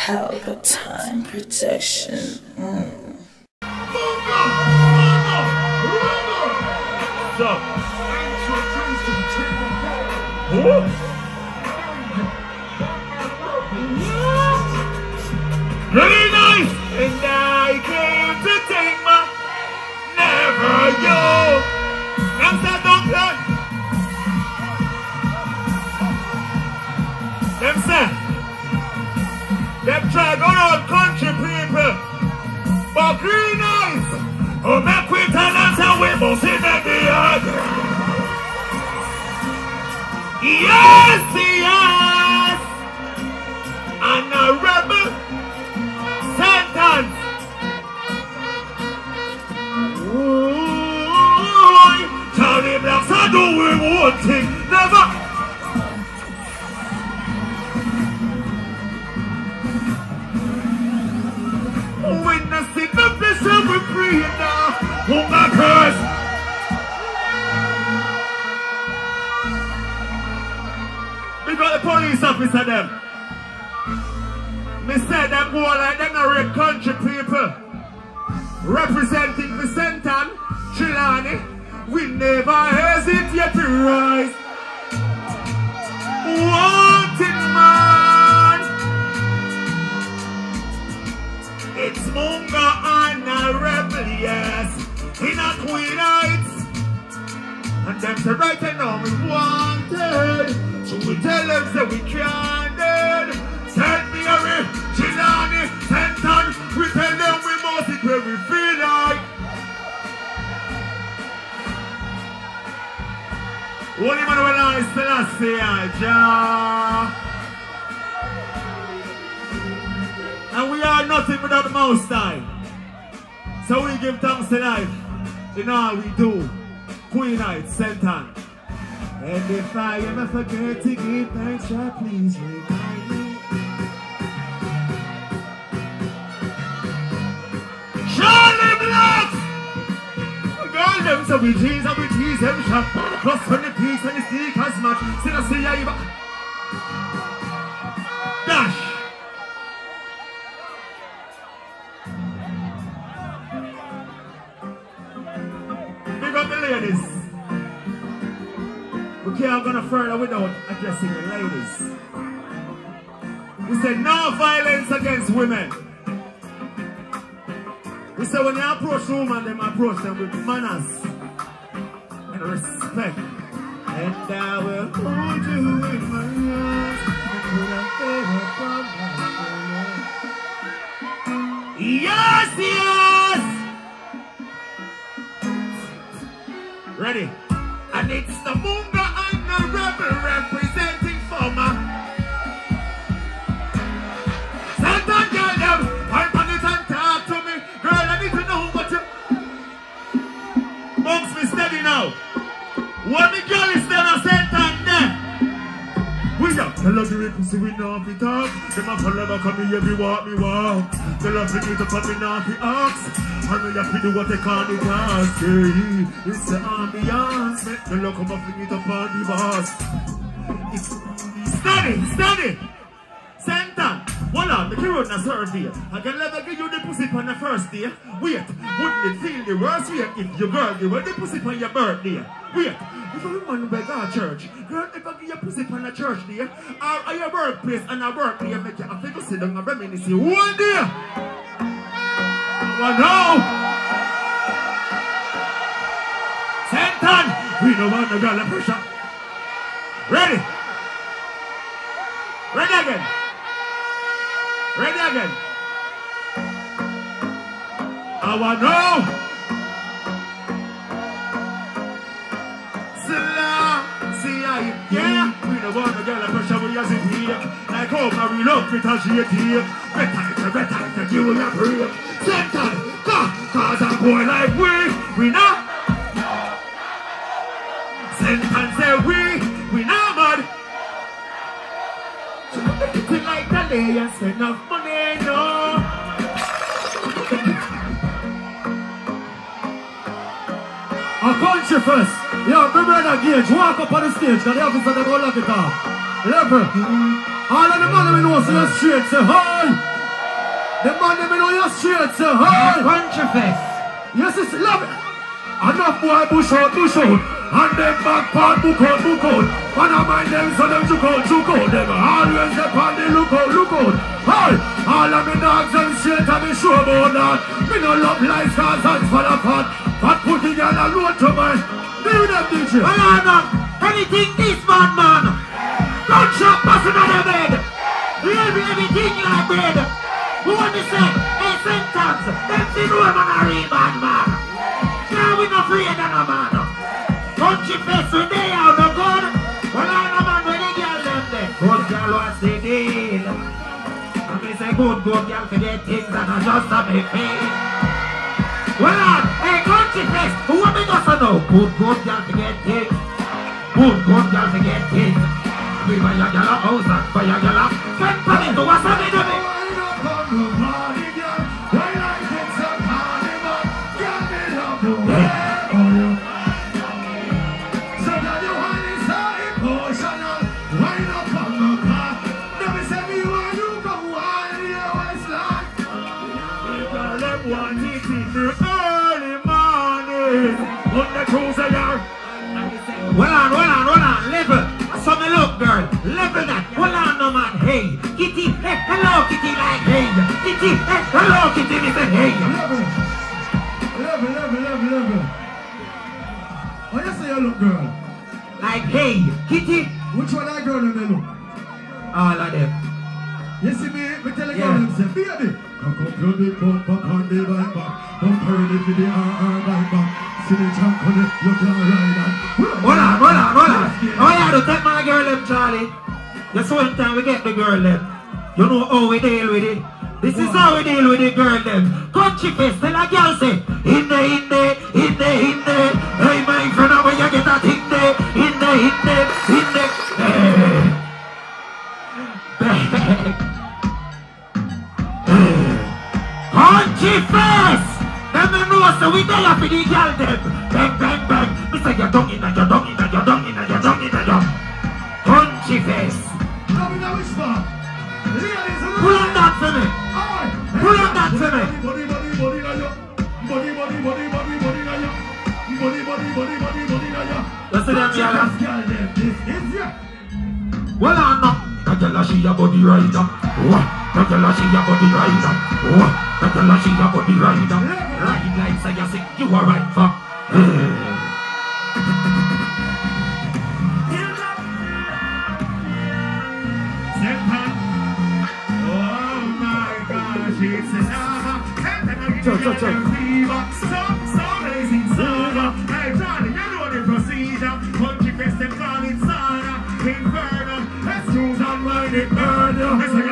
Palpatine protection. Mm. Very nice! And I came to take my never you. Now start don't play. Them say, them try go country people. But green eyes, oh make we turn and we must in the yard. Yes, yes! And a rebel sentence. Ooh, Charly Black said do we one thing, Trelawny. We never hesitate to rise. Wanted man. It's Munga and a rebel, yes. In a Queen Heights. And them say right now we wanted. So we tell them say we can't. Send me away, Chilani, Senton. We tell them we must it where we feel Holy Manuel I Selassie, eh, Jah. And we are nothing without the Most High. So we give thanks to life in all we do. Queen Knight, Senton. And if I ever forget to give thanks, Jah, please remind me. So we tease and we tease them shot. Plus when the piece and the sneakers match. See the see ba- Dash! Big up the ladies. We can't go no further without addressing the ladies. We said no violence against women. We said when you approach a woman, them approach them with manners and respect. And I will hold you in my arms Yes, yes! Ready? Them a follow back on me walk me walk. Tell us we need to come in off the ox. We have to do what they call the task. Yeah, it's the ambiance. Make the look come up, we need to party boss. Steady. Santa, hold on, make you run a survey. I can never give you the pussy on the first day. Wait, wouldn't it feel the worst way if your girl give you the pussy on your birthday? Wait, if a woman beg our church, girl never give you pussy on a church day, or at your workplace and a work day, make you to go sit down and reminisce one day. Well, no. Senton, we don't want the girl pressure. Ready? Ready again. Ready again. I want know. See how you yeah. We don't want the girl to pressure we as it here. Like oh, real up it as she a dear. Better better it, you will have break. Senton, go, cause a boy like we, we not. Senton say we, we day and spend enough money, no. A country first. Yo, my brother Gage, walk up on the stage, cause the officer they go lock it off. Level. All of the money we know, so you're straight, say hi. The man them in on your street, say, hey! Country Fest. Yes, it's love it. Enough boy bush out, bush out. And them back part book out, book out. Man I mind them so them juke out, juke out. Them always up on the lookout, lookout. Hey, all of me dogs and straight and me sure about that. Me no love lies cause hands fall. Fat putting on a load to man. Do them DJ. Well, I know. Anything this bad man. Gunshot busting on your bed. Leave everything like bread. Who want to say? Hey, sentence. Them see no man a real bad man. Now we no afraid of no man. Country Fest when they out no good. Well, I know man when they girl them there. Good girl what's the deal? I mean say good, good girl forget things that are just a big feel. Well, hey, country fest, who want me just to know? Good, good girl forget things. Good, good girl forget things. We buy a girl a house and buy a girl a spend money to what's up in the big. Hey. Kitty, hey, hello, Kitty, say hey. Level. Level, level, level. Oh, you say you look, girl. Like hey, Kitty. Which one that girl in the look? All of them. You see me, me tell the girl them say, baby, cock up your big pump back on the back. Turn it for the RR back. See the jump on it, you can ride on. Hold on, hold on, hold on. Oh yeah, to take my girl them, Charlie. Just one time we get the girl them. You know how we deal with it. This is how we deal with it, girl. Them country fest. Tell a girl say, in the in the in the in the. Hey, my friend, how you get that in the in the in the in the. Country fest. Them know so we the girl them. Bang bang bang. Me say you don't inna, you don't inna, you don't inna, you inna, you. Country we know it's. Pull on that for me. Pull on that for me. Body, body, body. Body, body, body, body, body. Body, body, body, body. Well now. That girl a she a body rider. That girl she a body rider. That girl she a body rider. Ride like say you think you are right. Stop, stop, stop. Hey, you know the procedure. Best. Inferno. Let's choose on mine, burner.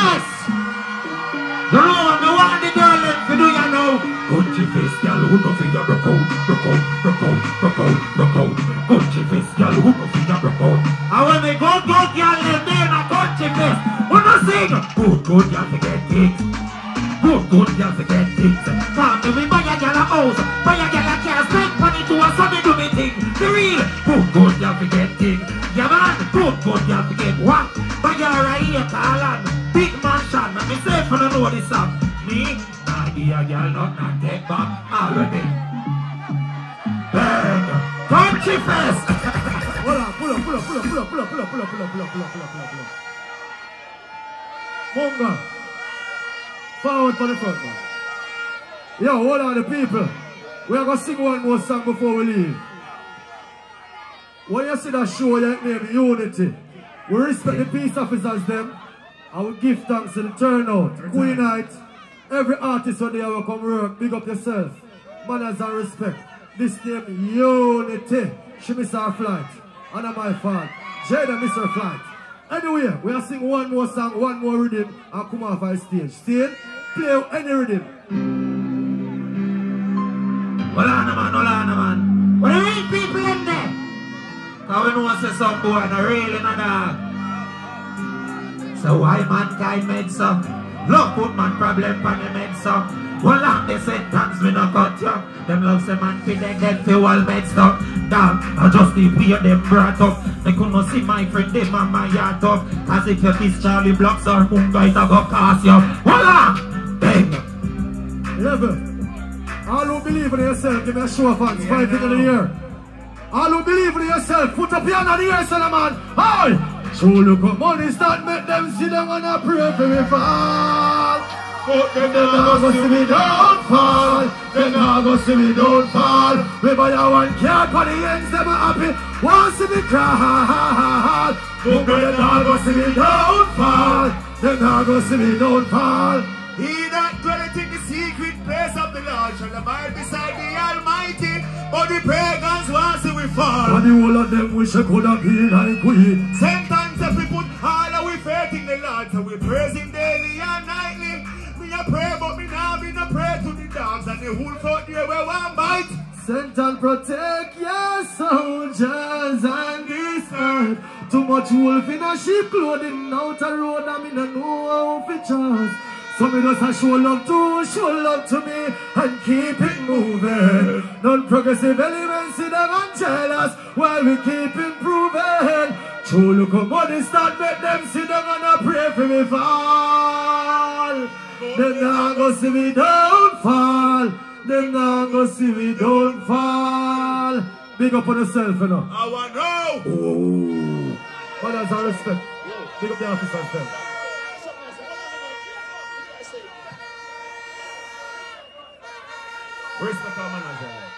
Face! You know what the girl them to do you know? Country Fest girl who no figure broke out, broke out, broke out, broke out, broke out. Country Fest girl who no figure broke out. And when they go go girl them there in a country fest, who no sing? Good good girl forget things. Good good girl forget things. Come to me buy a girl a house, buy a girl a car, spend money to a son do me thing. The real good good girl forget things. Country fest. Hold on, pull up, pull up, pull up, pull up, pull up, pull up, pull up, pull up, pull up, pull up, pull up, pull up, pull up. Munga. Forward for the front, man. Yo, hold on, the people. We are gonna sing one more song before we leave. When you see that show, your name Unity. We respect the peace officers, them. And we give thanks to the turnout. Queen Night. Every artist when they ever come work, big up yourself. Manners and respect. This name Unity. She miss her flight. And not my fault. Jada miss her flight. Anyway, we are sing one more song, one more rhythm, and come off our stage. Stay? play any rhythm. Hold on, man, hold on, man. What the real people in there? Cause we know say some boy and a real in a dog. So why mankind made some? Love put man problem on the made some. Well, on the sentence me no cut you. Them love say man fi dead dead fi all made stuff. Dog, I just the way them brought up. They could not see my friend them and my yard up. As if you kiss Charly Blocks or Munga it a go cast you. Hold on, bang. Level. All who believe in yourself, give me a show of hands, five in the air. All who believe in yourself, put up your hand in the air, son of man. Hi! So look up money, start make them sit down and I pray for me fall. But they go see me don't fall. They not go see me don't fall. We buy a one car for the ends, them are happy. Want see me cry. But not go see me don't fall. They not go see me don't fall. He that dwelleth in the secret place of the Lord shall abide beside the Almighty. But the pagans want to we fall. And the whole of them wish I could have been like we. Sometimes if we put all our faith in the Lord, so we praise Him daily and nightly. Pray, but me now me no pray to the dogs and the wolf out there where one bite. Send and protect your soldiers on this earth. Too much wolf in a sheep clothing out a road and me no know how trust. So me just a show love to, show love to me and keep it moving. Non-progressive elements in and us while we keep improving. True look how money start make them sit down and a pray for me fall. Them not go see me downfall. Them not go see me downfall. Big up on yourself, you know. I want know. Oh. Brothers and respect. Big up the officers, them. Respect our manager.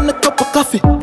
On a cup of coffee.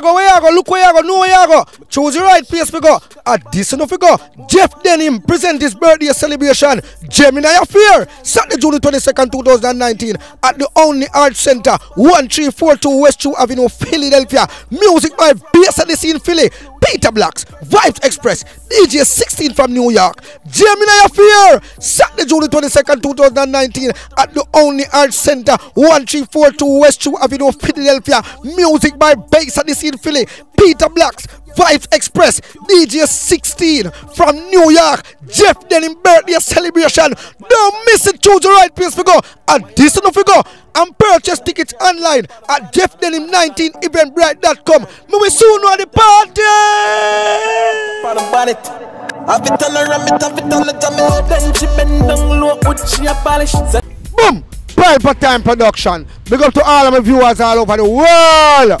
Go, where you go, look where you go, know where you go. Choose the right place we go. At this enough we go. Jeff Denim present his birthday celebration. Gemini Affair, Saturday, June 22nd, 2019, at the Only Art Center, 1342 West 2 Avenue, Philadelphia. Music by Bass at the Scene Philly. Peter Blacks, Vibes Express, DJ 16 from New York. Gemini Affair, Saturday, June 22nd, 2019, at the Only Art Center, 1342 West 2 Avenue, Philadelphia. Music by Bass at the Scene Philly. Peter Blacks, Vibes Express, DJ 16 from New York. Jeff Denim birthday celebration. Don't miss it. Choose the right place to go. And this enough we go. And purchase tickets online at jeffdenim19eventbrite.com. Me we soon know the party. Proud about it. I her, I'm it, I her, tell me, then she bend down low, would she abolish? Boom! Pelpa Time Production. Big up to all of my viewers all over the world.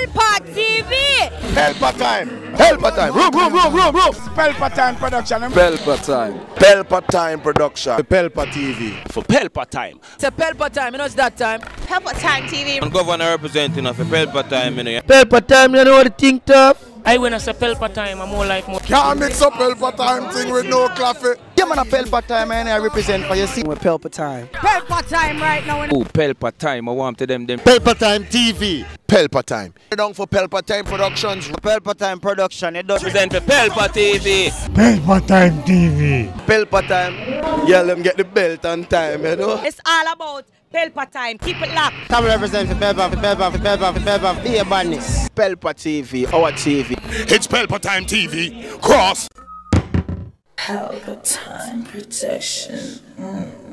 Pelpa TV! Pelpa Time. Pelpa Time. Room, room, room, room, room. Pelpa Time Production. Pelpa Time. Pelpa Time Production. Pelpa TV. For Pelpa Time. It's a Pelpa time, you know it's that time. Pelpa Time TV. And governor representing of Pelpa Time, you know. Pelpa Time, you know what the thing tough? I when I say Pelpa time, I'm more like more. Can't mix up Pelpa Time thing with no coffee. Yeah, man, a Pelpa time, and I represent for you. See, With Pelpa Time. Pelpa time right now. Oh, Pelpa Time. I want to them them. Pelpa Time TV. Pelpa Time. Down for Pelpa Time Productions. Pelpa time production, it does Present for Pelpa TV. Pelpa Time TV. Pelpa Time. Yeah, let them get the belt on time, you know. It's all about Pelpa Time. Keep it locked. Come represent for Pelpa, for Pelpa, for Pelpa, for Pelpa, be a badness. Pelpa TV, our TV. It's Pelpa Time TV. Cross. Pelpa Time Production. Mm.